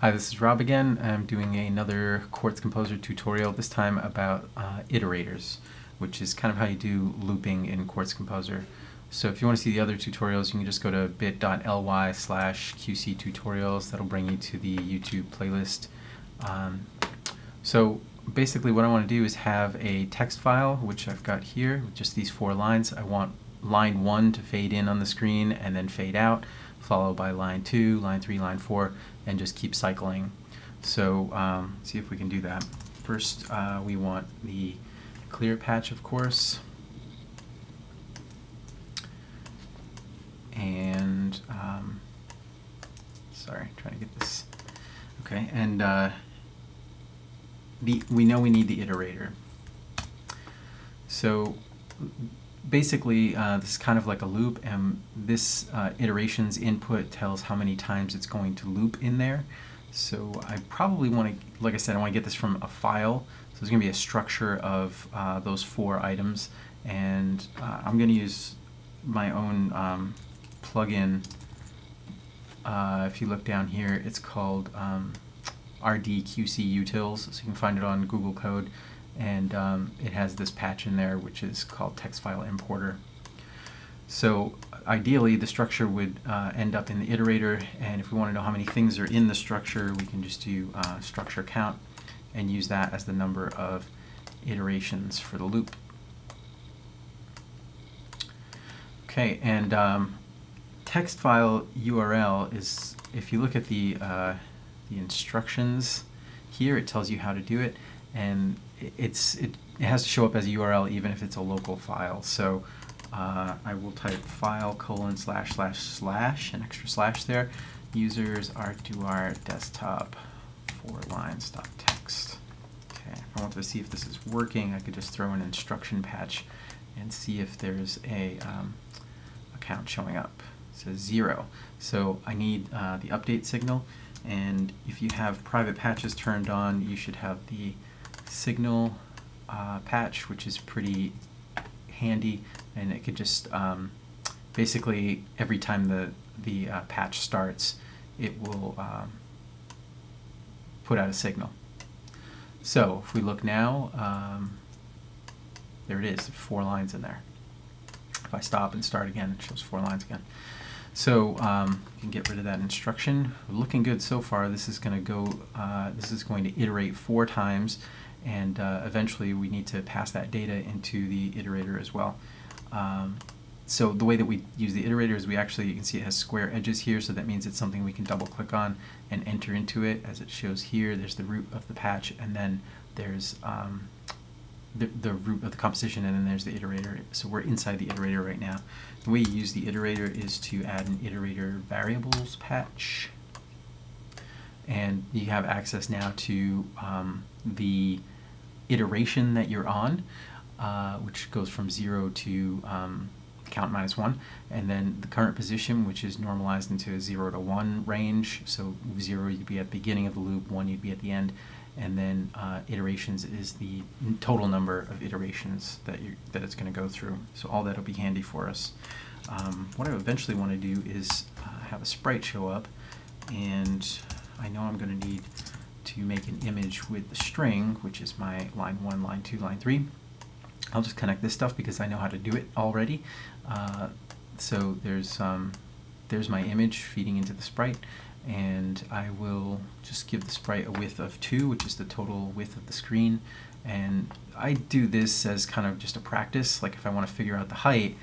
Hi, this is Rob again. I'm doing another Quartz Composer tutorial, this time about uh, iterators, which is kind of how you do looping in Quartz Composer. So if you want to see the other tutorials, you can just go to bit.ly slash qctutorials. That'll bring you to the YouTube playlist. Um, so basically what I want to do is have a text file, which I've got here, with just these four lines. I want line 1 to fade in on the screen and then fade out followed by line 2, line 3, line 4, and just keep cycling. So um, see if we can do that. First, uh, we want the clear patch, of course. And, um, sorry, trying to get this. Okay, and uh, the, we know we need the iterator. So basically uh, this is kind of like a loop and this uh, iterations input tells how many times it's going to loop in there. So I probably want to, like I said, I want to get this from a file. So there's going to be a structure of uh, those four items and uh, I'm going to use my own um, plugin. Uh, if you look down here, it's called um, RDQC Utils, so you can find it on Google Code and um, it has this patch in there which is called text file importer. So ideally the structure would uh, end up in the iterator and if we want to know how many things are in the structure we can just do uh, structure count and use that as the number of iterations for the loop. Okay, and um, text file URL is, if you look at the, uh, the instructions here, it tells you how to do it and it's it, it has to show up as a URL even if it's a local file. So uh, I will type file colon slash slash slash an extra slash there. Users ardour desktop four lines dot text. Okay, if I want to see if this is working, I could just throw an instruction patch and see if there's a um, account showing up. It says zero. So I need uh, the update signal and if you have private patches turned on, you should have the signal uh, patch, which is pretty handy, and it could just um, basically every time the the uh, patch starts, it will um, put out a signal. So if we look now, um, there it is, four lines in there. If I stop and start again, it shows four lines again. So um, you can get rid of that instruction. Looking good so far. This is going to go. Uh, this is going to iterate four times, and uh, eventually we need to pass that data into the iterator as well. Um, so the way that we use the iterator is we actually, you can see it has square edges here, so that means it's something we can double click on and enter into it as it shows here. There's the root of the patch and then there's um, the, the root of the composition and then there's the iterator. So we're inside the iterator right now. The way you use the iterator is to add an iterator variables patch and you have access now to um, the iteration that you're on, uh, which goes from zero to um, count minus one, and then the current position, which is normalized into a zero to one range. So zero you'd be at the beginning of the loop, one you'd be at the end, and then uh, iterations is the total number of iterations that you that it's going to go through. So all that'll be handy for us. Um, what I eventually want to do is uh, have a sprite show up, and I know I'm going to need to make an image with the string, which is my line 1, line 2, line 3. I'll just connect this stuff because I know how to do it already. Uh, so there's, um, there's my image feeding into the sprite and I will just give the sprite a width of 2 which is the total width of the screen and I do this as kind of just a practice like if I want to figure out the height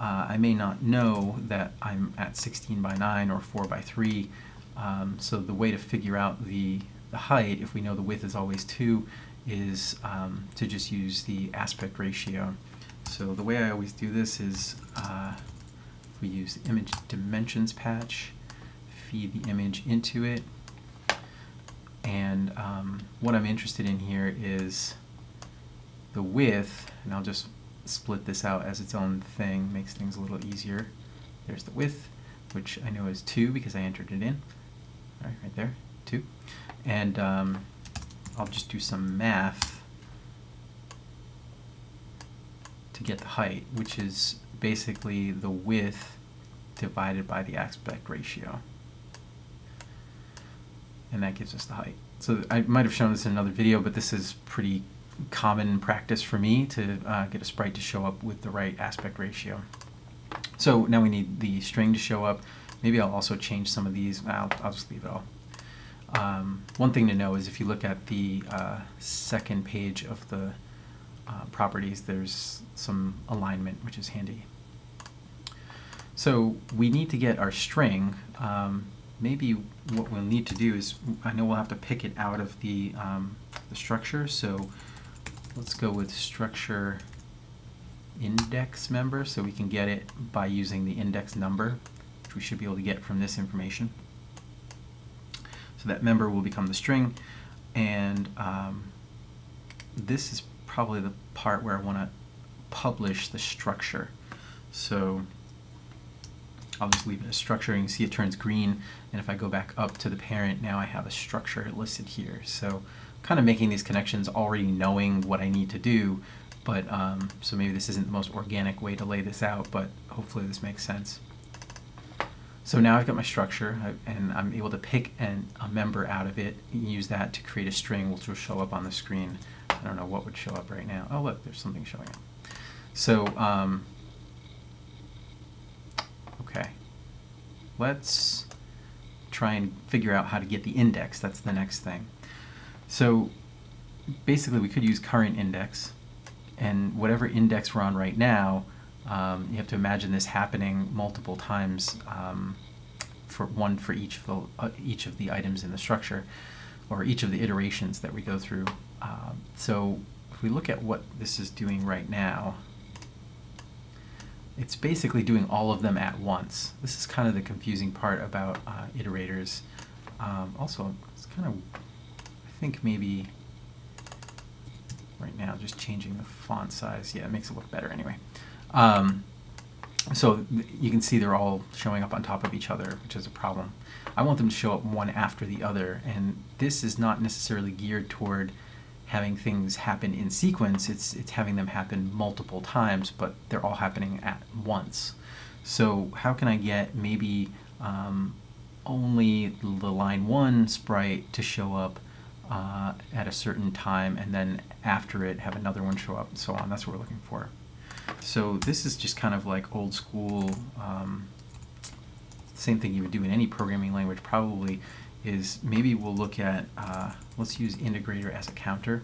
uh, I may not know that I'm at 16 by 9 or 4 by 3 um, so the way to figure out the the height, if we know the width is always 2, is um, to just use the aspect ratio. So the way I always do this is uh, if we use the image dimensions patch, feed the image into it, and um, what I'm interested in here is the width, and I'll just split this out as its own thing, makes things a little easier. There's the width, which I know is 2 because I entered it in, right, right there, 2 and um, I'll just do some math to get the height, which is basically the width divided by the aspect ratio. and that gives us the height. So I might have shown this in another video, but this is pretty common practice for me to uh, get a sprite to show up with the right aspect ratio. So now we need the string to show up. Maybe I'll also change some of these. I'll, I'll just leave it all. Um, one thing to know is if you look at the uh, second page of the uh, properties, there's some alignment, which is handy. So we need to get our string. Um, maybe what we'll need to do is, I know we'll have to pick it out of the, um, the structure, so let's go with structure index member so we can get it by using the index number, which we should be able to get from this information. So that member will become the string, and um, this is probably the part where I want to publish the structure. So I'll just leave it as structure. You can see it turns green, and if I go back up to the parent, now I have a structure listed here. So kind of making these connections already knowing what I need to do, but um, so maybe this isn't the most organic way to lay this out, but hopefully this makes sense. So now I've got my structure, and I'm able to pick an, a member out of it, and use that to create a string which will show up on the screen. I don't know what would show up right now. Oh look, there's something showing up. So, um, okay, let's try and figure out how to get the index. That's the next thing. So basically we could use current index, and whatever index we're on right now, um, you have to imagine this happening multiple times um, for one for each of, the, uh, each of the items in the structure or each of the iterations that we go through. Um, so if we look at what this is doing right now, it's basically doing all of them at once. This is kind of the confusing part about uh, iterators. Um, also, it's kind of, I think maybe right now just changing the font size. Yeah, it makes it look better anyway. Um, so you can see they're all showing up on top of each other, which is a problem. I want them to show up one after the other, and this is not necessarily geared toward having things happen in sequence. It's it's having them happen multiple times, but they're all happening at once. So how can I get maybe um, only the line one sprite to show up uh, at a certain time, and then after it have another one show up, and so on. That's what we're looking for. So this is just kind of like old school, um, same thing you would do in any programming language probably, is maybe we'll look at, uh, let's use integrator as a counter.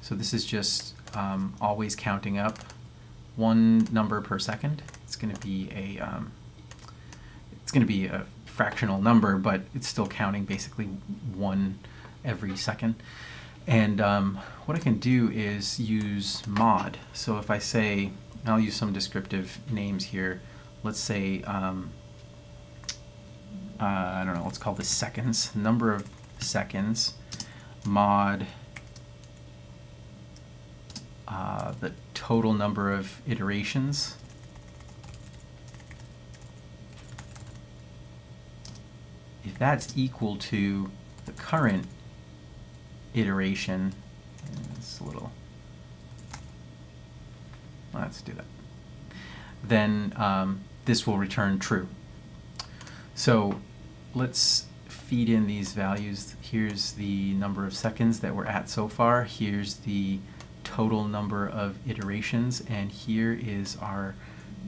So this is just um, always counting up one number per second. It's going to be a, um, it's going to be a fractional number, but it's still counting basically one every second. And um, what I can do is use mod. So if I say, I'll use some descriptive names here. Let's say, um, uh, I don't know, let's call this seconds, number of seconds, mod, uh, the total number of iterations. If that's equal to the current iteration. It's a little. Let's do that. Then um, this will return true. So let's feed in these values. Here's the number of seconds that we're at so far. Here's the total number of iterations. And here is our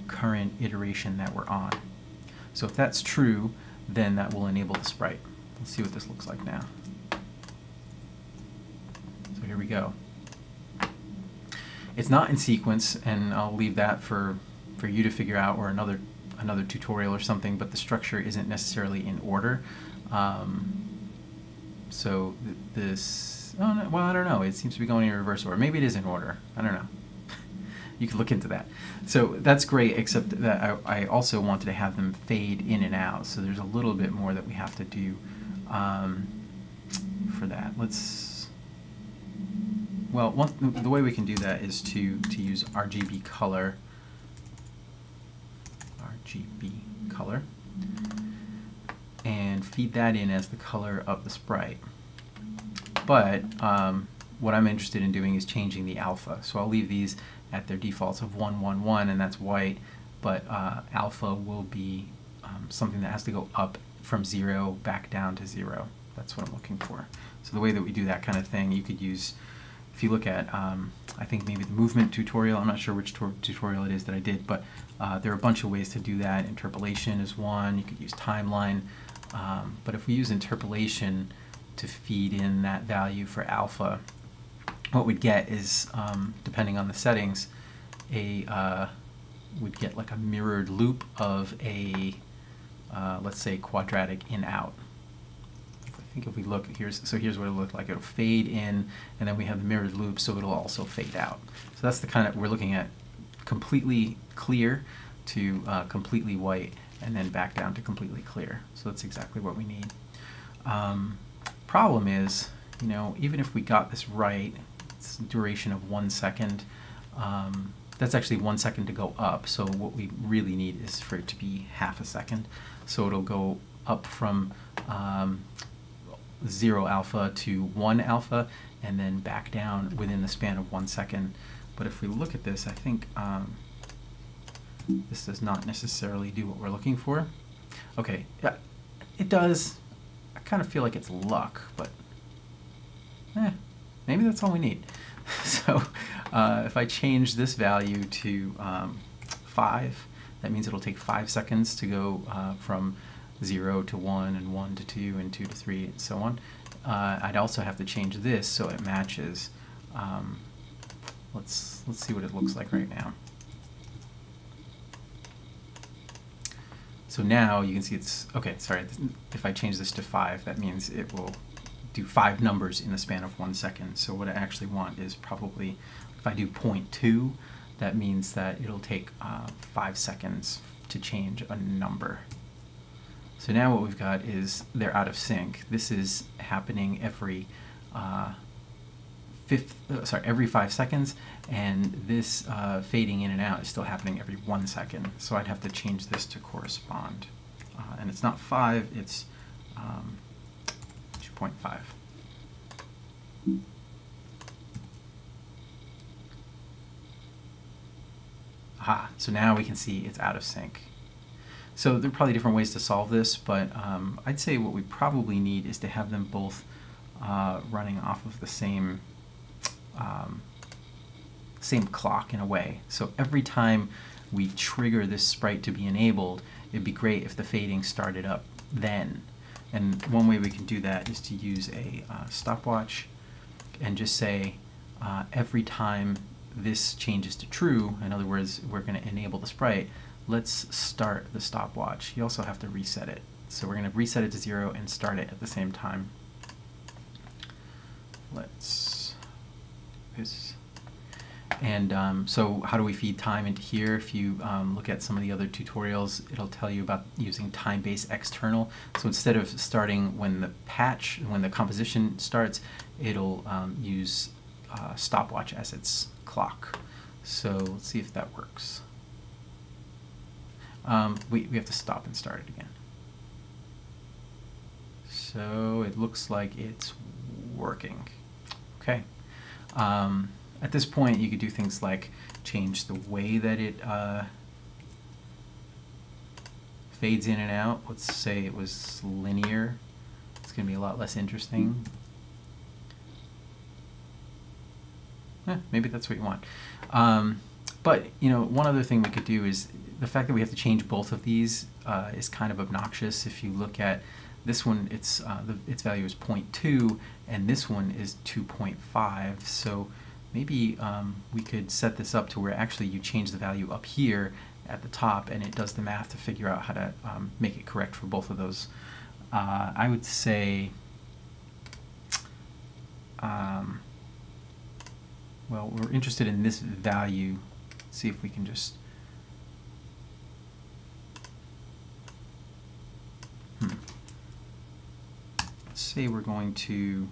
current iteration that we're on. So if that's true, then that will enable the sprite. Let's see what this looks like now here we go. It's not in sequence, and I'll leave that for, for you to figure out or another, another tutorial or something, but the structure isn't necessarily in order. Um, so th this, oh no, well, I don't know. It seems to be going in reverse order. Maybe it is in order. I don't know. you can look into that. So that's great, except that I, I, also wanted to have them fade in and out. So there's a little bit more that we have to do um, for that. Let's well, one, the way we can do that is to, to use RGB color, RGB color, and feed that in as the color of the sprite. But um, what I'm interested in doing is changing the alpha. So I'll leave these at their defaults of 111, and that's white, but uh, alpha will be um, something that has to go up from 0 back down to 0. That's what I'm looking for. So the way that we do that kind of thing, you could use, if you look at, um, I think maybe the movement tutorial, I'm not sure which tutorial it is that I did, but uh, there are a bunch of ways to do that. Interpolation is one, you could use timeline, um, but if we use interpolation to feed in that value for alpha, what we'd get is, um, depending on the settings, a uh, we'd get like a mirrored loop of a, uh, let's say, quadratic in-out. Think if we look, here's so here's what it looked like. It'll fade in, and then we have the mirrored loop, so it'll also fade out. So that's the kind of, we're looking at completely clear to uh, completely white, and then back down to completely clear. So that's exactly what we need. Um, problem is, you know, even if we got this right, it's duration of one second, um, that's actually one second to go up. So what we really need is for it to be half a second. So it'll go up from um, zero alpha to one alpha and then back down within the span of one second. But if we look at this, I think um, this does not necessarily do what we're looking for. Okay, yeah, it does. I kind of feel like it's luck, but eh, maybe that's all we need. so uh, if I change this value to um, 5, that means it'll take 5 seconds to go uh, from 0 to 1 and 1 to 2 and 2 to 3 and so on. Uh, I'd also have to change this so it matches. Um, let's, let's see what it looks like right now. So now you can see it's, okay, sorry, if I change this to 5, that means it will do five numbers in the span of one second. So what I actually want is probably, if I do 0.2, that means that it'll take uh, five seconds to change a number. So now what we've got is they're out of sync. This is happening every uh, fifth, uh, sorry, every five seconds, and this uh, fading in and out is still happening every one second. So I'd have to change this to correspond. Uh, and it's not five, it's um, 0.5. Aha, so now we can see it's out of sync. So there are probably different ways to solve this, but um, I'd say what we probably need is to have them both uh, running off of the same um, same clock in a way. So every time we trigger this sprite to be enabled, it'd be great if the fading started up then. And one way we can do that is to use a uh, stopwatch and just say uh, every time this changes to true, in other words, we're going to enable the sprite, let's start the stopwatch. You also have to reset it. So we're going to reset it to zero and start it at the same time. Let's, this and um, so how do we feed time into here? If you um, look at some of the other tutorials, it'll tell you about using time-based external. So instead of starting when the patch, when the composition starts, it'll um, use uh, stopwatch as its clock. So let's see if that works. Um, we, we have to stop and start it again. So it looks like it's working. Okay. Um, at this point, you could do things like change the way that it uh, fades in and out. Let's say it was linear. It's going to be a lot less interesting. Eh, maybe that's what you want. Um, but, you know, one other thing we could do is the fact that we have to change both of these uh, is kind of obnoxious. If you look at this one, its, uh, the, its value is 0.2, and this one is 2.5. So maybe um, we could set this up to where actually you change the value up here at the top and it does the math to figure out how to um, make it correct for both of those. Uh, I would say, um, well, we're interested in this value. See if we can just hmm. Let's say we're going to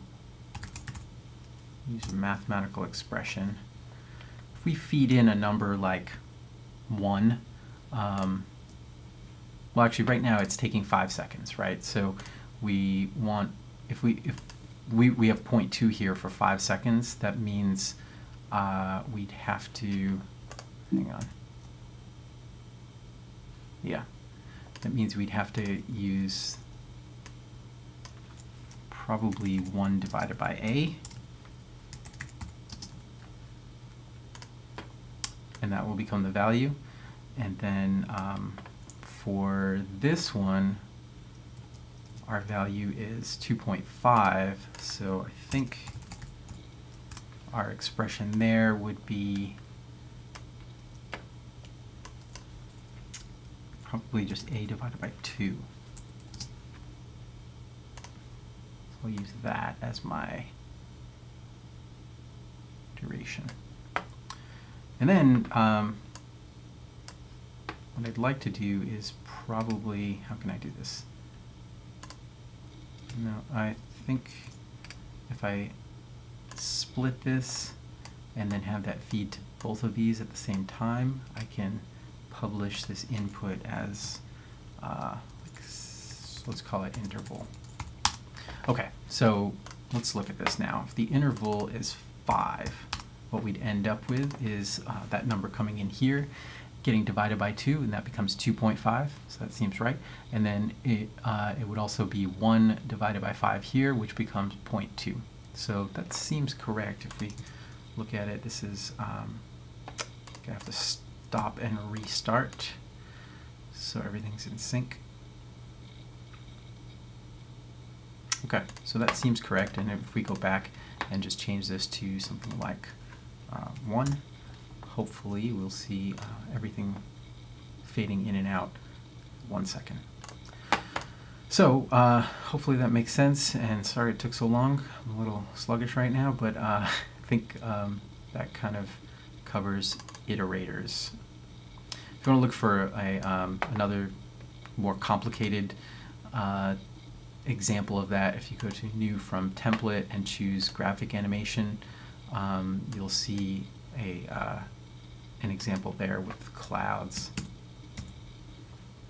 use a mathematical expression. If we feed in a number like 1, um, well actually right now it's taking 5 seconds, right? So we want, if we, if we, we have 0.2 here for 5 seconds, that means uh, we'd have to, hang on, yeah, that means we'd have to use probably 1 divided by a. And that will become the value. And then um, for this one, our value is 2.5, so I think our expression there would be probably just a divided by 2. So I'll use that as my duration. And then um, what I'd like to do is probably, how can I do this? No, I think if I split this and then have that feed to both of these at the same time, I can publish this input as, uh, let's call it interval. Okay, so let's look at this now. If the interval is 5, what we'd end up with is uh, that number coming in here, getting divided by 2, and that becomes 2.5, so that seems right. And then it, uh, it would also be 1 divided by 5 here, which becomes 0.2. So that seems correct if we look at it. This is, um, have to stop and restart so everything's in sync. Okay, so that seems correct, and if we go back and just change this to something like uh, 1, hopefully we'll see uh, everything fading in and out one second. So uh, hopefully that makes sense and sorry it took so long. I'm a little sluggish right now, but uh, I think um, that kind of covers iterators. If you want to look for a, um, another more complicated uh, example of that, if you go to new from template and choose graphic animation, um, you'll see a uh, an example there with clouds.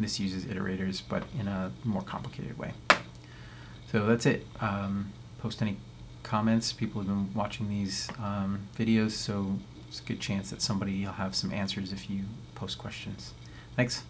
This uses iterators, but in a more complicated way. So that's it. Um, post any comments. People have been watching these um, videos, so it's a good chance that somebody will have some answers if you post questions. Thanks.